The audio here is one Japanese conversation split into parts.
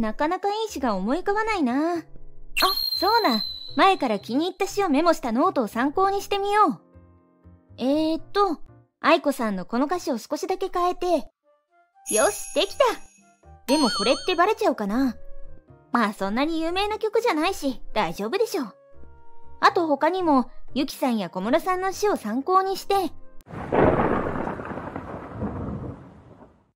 なかなかいい詩が思い浮かばないな。あ、そうだ。前から気に入った詩をメモしたノートを参考にしてみよう。えーっと、愛子さんのこの歌詞を少しだけ変えて。よし、できたでもこれってバレちゃうかなまあそんなに有名な曲じゃないし、大丈夫でしょう。あと他にも、ゆきさんや小室さんの詩を参考にして、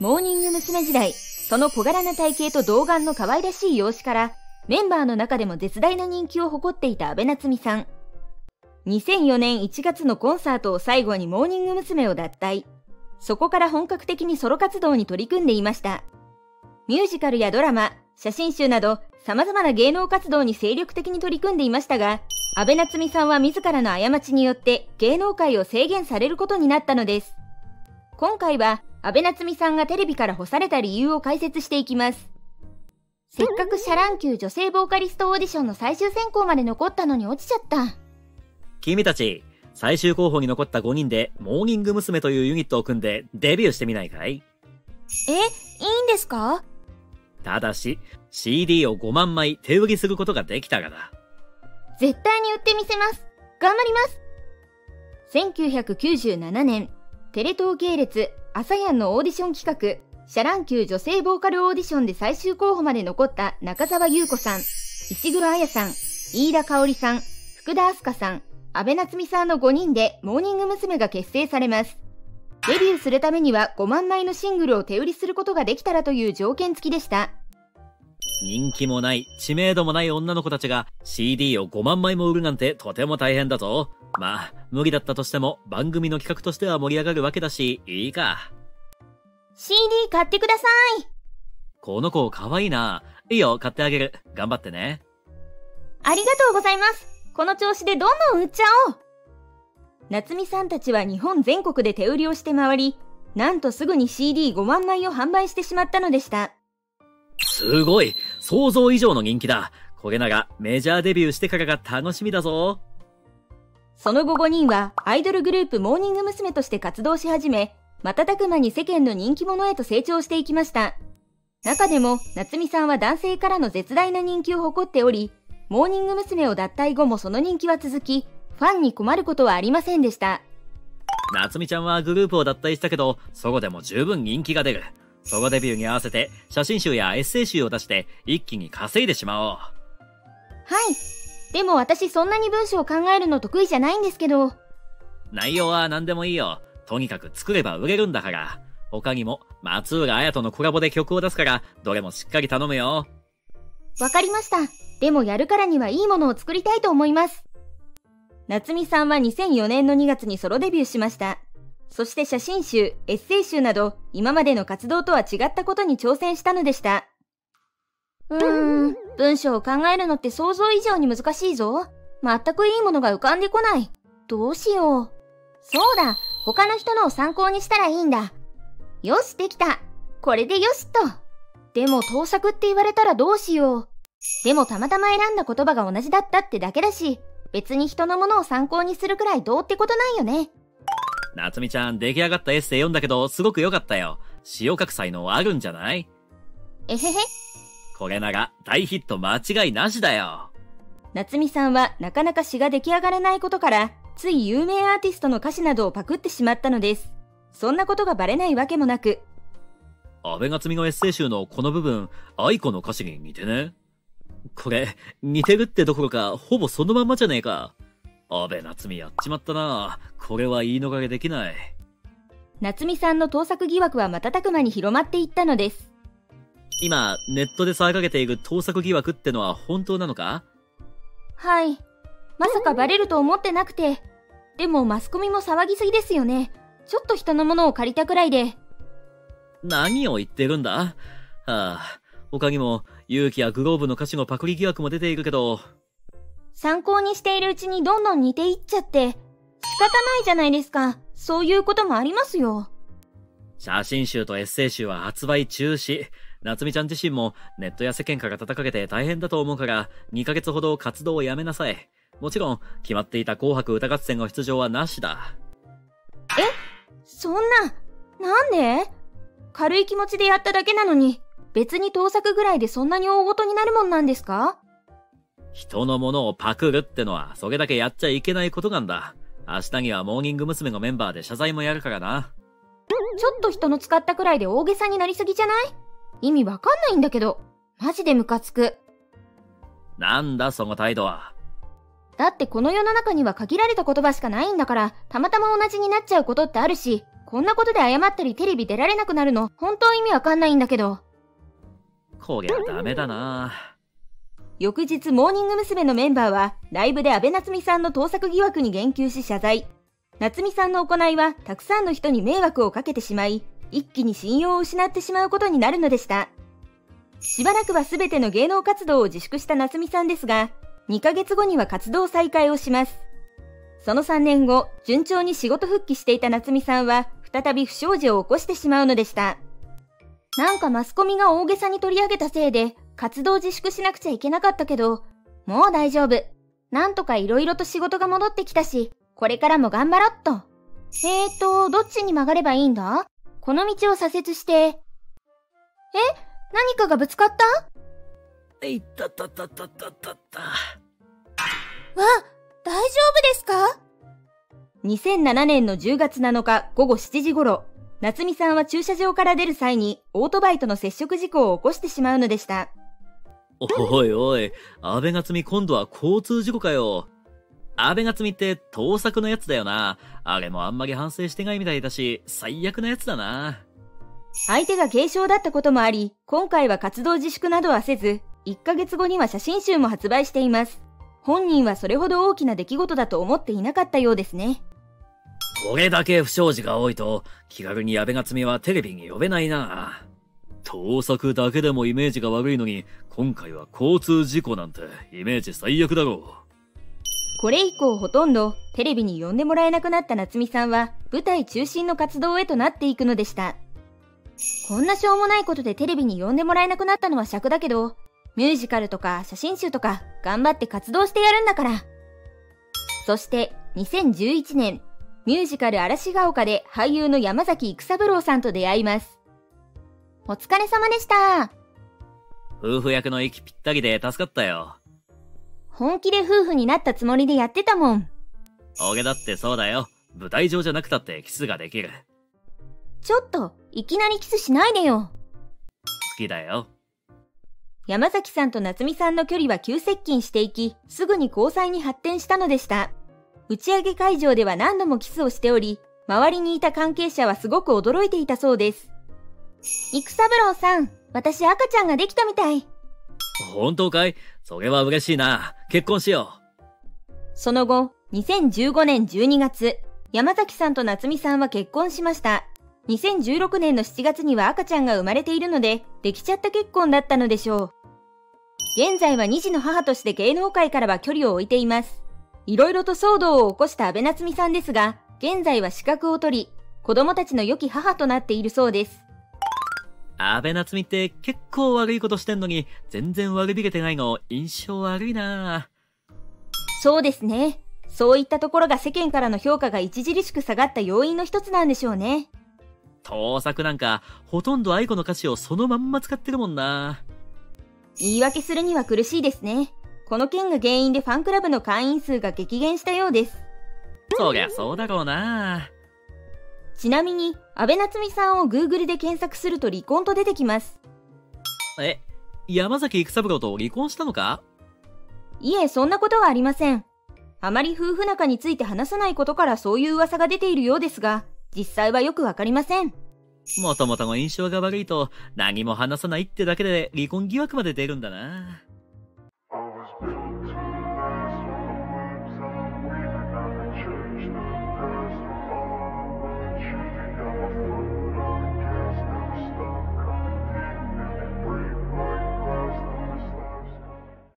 モーニング娘。時代、その小柄な体型と童顔の可愛らしい容姿から、メンバーの中でも絶大な人気を誇っていた安倍夏美さん。2004年1月のコンサートを最後にモーニング娘。を脱退。そこから本格的にソロ活動に取り組んでいました。ミュージカルやドラマ、写真集など様々な芸能活動に精力的に取り組んでいましたが、安倍夏美さんは自らの過ちによって芸能界を制限されることになったのです。今回は安倍夏美さんがテレビから干された理由を解説していきます。せっかくシャラン級女性ボーカリストオーディションの最終選考まで残ったのに落ちちゃった。君たち、最終候補に残った5人で、モーニング娘。というユニットを組んでデビューしてみないかい？え、いいんですか？ただし、CD を5万枚手売りすることができたらだ。絶対に売ってみせます。頑張ります。1997年、テレ東系列、アサヤンのオーディション企画、シャラン級女性ボーカルオーディションで最終候補まで残った中澤優子さん、石黒彩さん、飯田香織さん、福田明日香さん、安倍夏美さんの5人でモーニング娘。が結成されます。デビューするためには5万枚のシングルを手売りすることができたらという条件付きでした。人気もない、知名度もない女の子たちが CD を5万枚も売るなんてとても大変だぞ。まあ、無理だったとしても番組の企画としては盛り上がるわけだし、いいか。CD 買ってください。この子かわいいな。いいよ、買ってあげる。頑張ってね。ありがとうございます。この調子でどんどん売っちゃおう。夏美さんたちは日本全国で手売りをして回り、なんとすぐに CD5 万枚を販売してしまったのでした。すごい想像以上の人気だこれならメジャーデビューしてからが楽しみだぞその後5人はアイドルグループモーニング娘。として活動し始め、瞬く間に世間の人気者へと成長していきました。中でも、夏美さんは男性からの絶大な人気を誇っており、モーニング娘。を脱退後もその人気は続き、ファンに困ることはありませんでした。夏美ちゃんはグループを脱退したけど、そこでも十分人気が出る。ソロデビューに合わせて写真集やエッセイ集を出して一気に稼いでしまおう。はい。でも私そんなに文章を考えるの得意じゃないんですけど。内容は何でもいいよ。とにかく作れば売れるんだから。他にも松浦綾とのコラボで曲を出すから、どれもしっかり頼むよ。わかりました。でもやるからにはいいものを作りたいと思います。夏美さんは2004年の2月にソロデビューしました。そして写真集、エッセイ集など、今までの活動とは違ったことに挑戦したのでした。うーん、文章を考えるのって想像以上に難しいぞ。全くいいものが浮かんでこない。どうしよう。そうだ、他の人のを参考にしたらいいんだ。よし、できた。これでよしと。でも盗作って言われたらどうしよう。でもたまたま選んだ言葉が同じだったってだけだし、別に人のものを参考にするくらいどうってことないよね。夏美ちゃん、出来上がったエッセイ読んだけど、すごく良かったよ。詩を書く才能あるんじゃない？えへへ。これなら大ヒット間違いなしだよ。夏美さんはなかなか詩が出来上がらないことから、つい有名アーティストの歌詞などをパクってしまったのです。そんなことがバレないわけもなく。安倍夏美のエッセイ集のこの部分、愛子の歌詞に似てね。これ、似てるってどころか、ほぼそのまんまじゃねえか。安倍夏美やっちまったな。これは言い逃れできない。夏美さんの盗作疑惑は瞬く間に広まっていったのです。今、ネットで騒がれている盗作疑惑ってのは本当なのか？はい。まさかバレると思ってなくて。でもマスコミも騒ぎすぎですよね。ちょっと人のものを借りたくらいで。何を言ってるんだ？はあ、他にも勇気やグローブの歌詞のパクリ疑惑も出ているけど。参考にしているうちにどんどん似ていっちゃって、仕方ないじゃないですか。そういうこともありますよ。写真集とエッセイ集は発売中止。夏美ちゃん自身もネットや世間から叩かれて大変だと思うから、2ヶ月ほど活動をやめなさい。もちろん、決まっていた紅白歌合戦の出場はなしだ。え？そんな、なんで？軽い気持ちでやっただけなのに、別に盗作ぐらいでそんなに大ごとになるもんなんですか？人のものをパクるってのは、それだけやっちゃいけないことなんだ。明日にはモーニング娘。のメンバーで謝罪もやるからな。ちょっと人の使ったくらいで大げさになりすぎじゃない？意味わかんないんだけど。マジでムカつく。なんだその態度は。だってこの世の中には限られた言葉しかないんだから、たまたま同じになっちゃうことってあるし、こんなことで謝ったりテレビ出られなくなるの、本当意味わかんないんだけど。こりゃダメだな翌日、モーニング娘。のメンバーは、ライブで安倍夏美さんの盗作疑惑に言及し謝罪。夏美さんの行いは、たくさんの人に迷惑をかけてしまい、一気に信用を失ってしまうことになるのでした。しばらくは全ての芸能活動を自粛した夏美さんですが、2ヶ月後には活動再開をします。その3年後、順調に仕事復帰していた夏美さんは、再び不祥事を起こしてしまうのでした。なんかマスコミが大げさに取り上げたせいで、活動自粛しなくちゃいけなかったけど、もう大丈夫。なんとか色々と仕事が戻ってきたし、これからも頑張ろっと。えーと、どっちに曲がればいいんだ？この道を左折して。え？何かがぶつかった？いったたたたたたた。わ、大丈夫ですか ?2007 年の10月7日午後7時頃、夏美さんは駐車場から出る際にオートバイとの接触事故を起こしてしまうのでした。おいおい、安倍夏美今度は交通事故かよ。安倍夏美って盗作のやつだよな。あれもあんまり反省してないみたいだし、最悪なやつだな。相手が軽傷だったこともあり、今回は活動自粛などはせず、1ヶ月後には写真集も発売しています。本人はそれほど大きな出来事だと思っていなかったようですね。これだけ不祥事が多いと、気軽に矢部夏美はテレビに呼べないな。盗作だけでもイメージが悪いのに、今回は交通事故なんてイメージ最悪だろう。これ以降ほとんどテレビに呼んでもらえなくなった夏美さんは舞台中心の活動へとなっていくのでした。こんなしょうもないことでテレビに呼んでもらえなくなったのは尺だけど、ミュージカルとか写真集とか頑張って活動してやるんだから。そして2011年、ミュージカル嵐が丘で俳優の山崎育三郎さんと出会います。お疲れ様でした。夫婦役の息ぴったりで助かったよ。本気で夫婦になったつもりでやってたもん。俺だってそうだよ。舞台上じゃなくたってキスができる。ちょっと、いきなりキスしないでよ。好きだよ。山崎さんと夏美さんの距離は急接近していき、すぐに交際に発展したのでした。打ち上げ会場では何度もキスをしており、周りにいた関係者はすごく驚いていたそうです。育三郎さん、私赤ちゃんができたみたい。本当かい？それは嬉しいな。結婚しよう。その後、2015年12月、山崎さんと夏美さんは結婚しました。2016年の7月には赤ちゃんが生まれているので、できちゃった結婚だったのでしょう。現在は2児の母として芸能界からは距離を置いています。いろいろと騒動を起こした安倍夏美さんですが、現在は資格を取り、子供たちの良き母となっているそうです。安倍夏美って結構悪いことしてんのに、全然悪びれてないの、印象悪いなそうですね。そういったところが世間からの評価が著しく下がった要因の一つなんでしょうね。盗作なんか、ほとんど愛子の歌詞をそのまんま使ってるもんな。言い訳するには苦しいですね。この件が原因でファンクラブの会員数が激減したようです。そりゃそうだろうな。ちなみに、安倍夏美さんを Google で検索すると離婚と出てきます。え、山崎育三郎と離婚したのか？いえ、そんなことはありません。あまり夫婦仲について話さないことからそういう噂が出ているようですが、実際はよくわかりません。もともとの印象が悪いと何も話さないってだけで離婚疑惑まで出るんだな。